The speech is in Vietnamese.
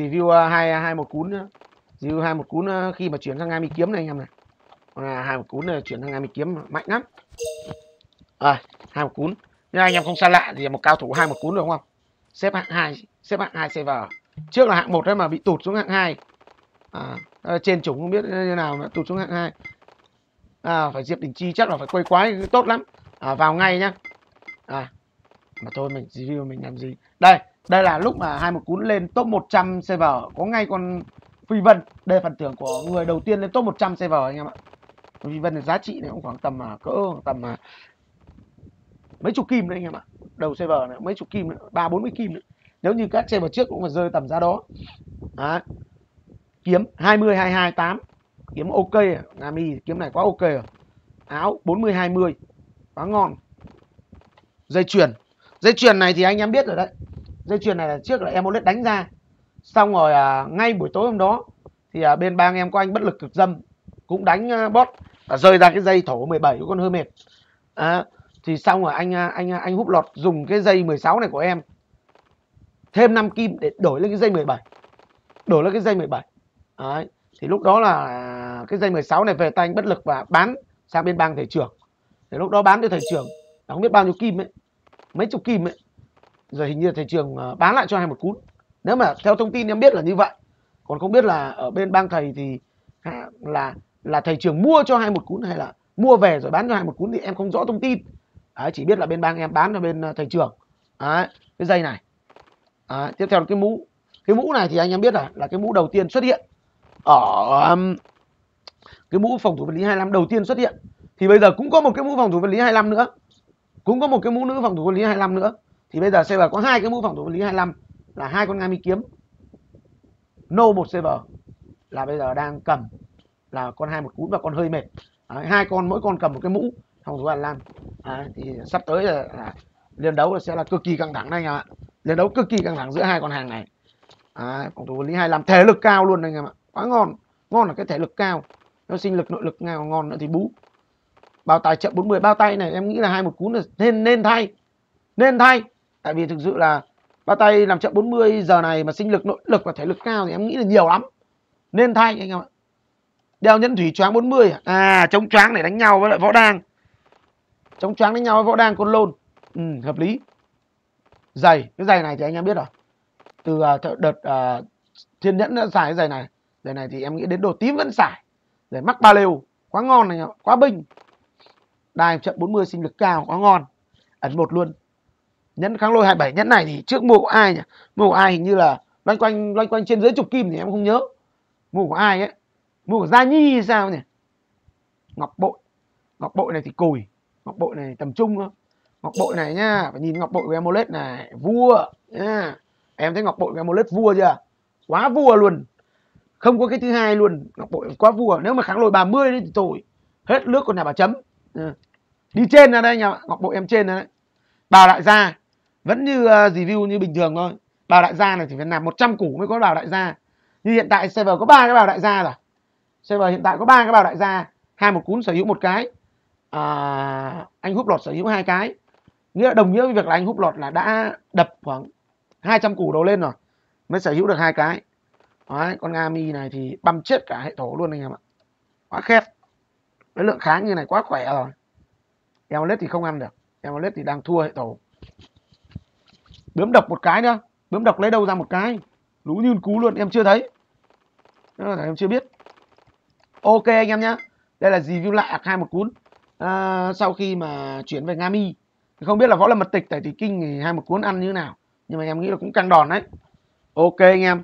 review ờ, hai hai một cún nữa review hai một cún ờ, khi mà chuyển sang ngay mi kiếm này anh em này. Còn là hai một cún này chuyển sang ngay mi kiếm mạnh lắm. À, hai một cún. Nhưng anh em không xa lạ thì một cao thủ hai một cún được không xếp hạng hai xếp hạng hai server trước là hạng một đấy mà bị tụt xuống hạng hai. À, trên chủng không biết như nào mà tụt xuống hạng hai. À, phải diệp đình chi chắc là phải quay quái tốt lắm. À, vào ngay nhá. À mà thôi mình review mình làm gì? Đây đây là lúc mà hai một cún lên top 100 server. Có ngay con phi vân. Đây là phần thưởng của người đầu tiên lên top 100 server anh em ạ. Phi vân thì giá trị này cũng khoảng tầm à, cỡ tầm à, mấy chục kim đấy anh em ạ. Đầu server này mấy chục kim ba bốn mươi kim nữa. Nếu như các server trước cũng phải rơi tầm giá đó. Đấy. kiếm 20 22 8 kiếm ok à. Nami kiếm này quá ok rồi. À. áo 40 20 quá ngon. Dây chuyền. Dây chuyền này thì anh em biết rồi đấy dây chuyền này là trước là em Amolet đánh ra. Xong rồi à, ngay buổi tối hôm đó thì à, bên ba anh em có anh bất lực cực dâm cũng đánh à, bot và rơi ra cái dây thổ 17 của con hơi mệt. À, thì xong rồi anh à, anh à, anh hút lọt dùng cái dây 16 này của em. Thêm 5 kim để đổi lên cái dây 17 đổi lên cái dây 17 Đấy. thì lúc đó là à, cái dây 16 này về tay anh bất lực và bán sang bên bang thầy trưởng. Thì lúc đó bán cho thầy trưởng không biết bao nhiêu kim ấy mấy chục kim ấy rồi hình như là thầy trường ờ, bán lại cho hai một cún nếu mà theo thông tin em biết là như vậy. Còn không biết là ở bên bang thầy thì à, là là thầy trường mua cho hai một cún hay là mua về rồi bán cho hai một cún thì em không rõ thông tin. Đấy, chỉ biết là bên bang em bán cho bên ờ, thầy trường. Đấy, cái dây này. Đấy, tiếp theo là cái mũ. Cái mũ này thì anh em biết là là cái mũ đầu tiên xuất hiện ở um, cái mũ phòng thủ vật lý 25 đầu tiên xuất hiện. Thì bây giờ cũng có một cái mũ phòng thủ vật lý 25 nữa. Cũng có một cái mũ nữ phòng thủ vật lý 25 nữa thì bây giờ server có hai cái mũ phòng thủ vật lý 25 là hai con ngami kiếm. No một server là bây giờ đang cầm là con hai một cún và con hơi mệt. Đấy, hai con mỗi con cầm một cái mũ phòng thủ 25 Đấy, thì sắp tới là, là liên đấu sẽ là cực kỳ căng thẳng đây anh em ạ. Liên đấu cực kỳ căng thẳng giữa hai con hàng này. Đấy, phòng thủ vật lý 25 thể lực cao luôn anh em ạ. Quá ngon ngon là cái thể lực cao. Nó sinh lực nội lực nào ngon nữa thì bú. Bao tài chậm 40 bao tay này em nghĩ là hai một cún là nên nên thay nên thay tại vì thực sự là ba tay làm chậm 40 giờ này mà sinh lực nội lực và thể lực cao thì em nghĩ là nhiều lắm. Nên thay anh em ạ. Đeo nhẫn thủy choáng 40 à, à chống choáng để đánh nhau với lại võ đang. Chống choáng đánh nhau với võ đang côn lôn. Ừ, hợp lý. Giày cái giày này thì anh em biết rồi. Từ uh, đợt uh, thiên nhẫn đã xài cái giày này. Giày này thì em nghĩ đến đồ tím vẫn xài. Để mắc ba lều. Quá ngon này quá bình đai chậm 40 sinh lực cao quá ngon. Ấn một luôn nhẫn kháng lôi 27 nhẫn này thì trước mua của ai nhỉ? Mua của ai hình như là loanh quanh loanh quanh trên dưới chục kim thì em không nhớ. Mua của ai ấy? Mua của gia nhi hay sao nhỉ? Ngọc bội. Ngọc bội này thì cùi. Ngọc bội này tầm trung thôi. Ngọc bội này nhá, phải nhìn ngọc bội của amulet này, vua, nhá. Em thấy ngọc bội của amulet vua chưa? Quá vua luôn. Không có cái thứ hai luôn. Ngọc bội quá vua. Nếu mà kháng lôi 30 thì tội. Hết nước còn nhà bà chấm. Ừ. Đi trên ra đây nhà ngọc bội em trên này đấy. Bà lại ra vẫn như uh, review như bình thường thôi. Bào đại gia này thì phải nạp 100 củ mới có bào đại gia. Như hiện tại server có ba cái bào đại gia rồi. Server hiện tại có ba cái bào đại gia. Hai một cún sở hữu một cái. À, anh hút lọt sở hữu hai cái. Nghĩa là đồng nghĩa với việc là anh hút lọt là đã đập khoảng 200 củ đầu lên rồi mới sở hữu được hai cái. Đấy, con Ngami này thì băm chết cả hệ thổ luôn anh em ạ. Quá khét. Cái lượng kháng như này quá khỏe rồi. Eolet thì không ăn được. Eolet thì đang thua hệ thổ bướm độc một cái nữa bướm độc lấy đâu ra một cái? Lú như cú luôn em chưa thấy. À, là em chưa biết. Ok anh em nhá. Đây là review lại hai một cún à, sau khi mà chuyển về Ngami. Không biết là võ lâm mật tịch tại thì kinh thì hai một cuốn ăn như thế nào. Nhưng mà em nghĩ là cũng căng đòn đấy. Ok anh em.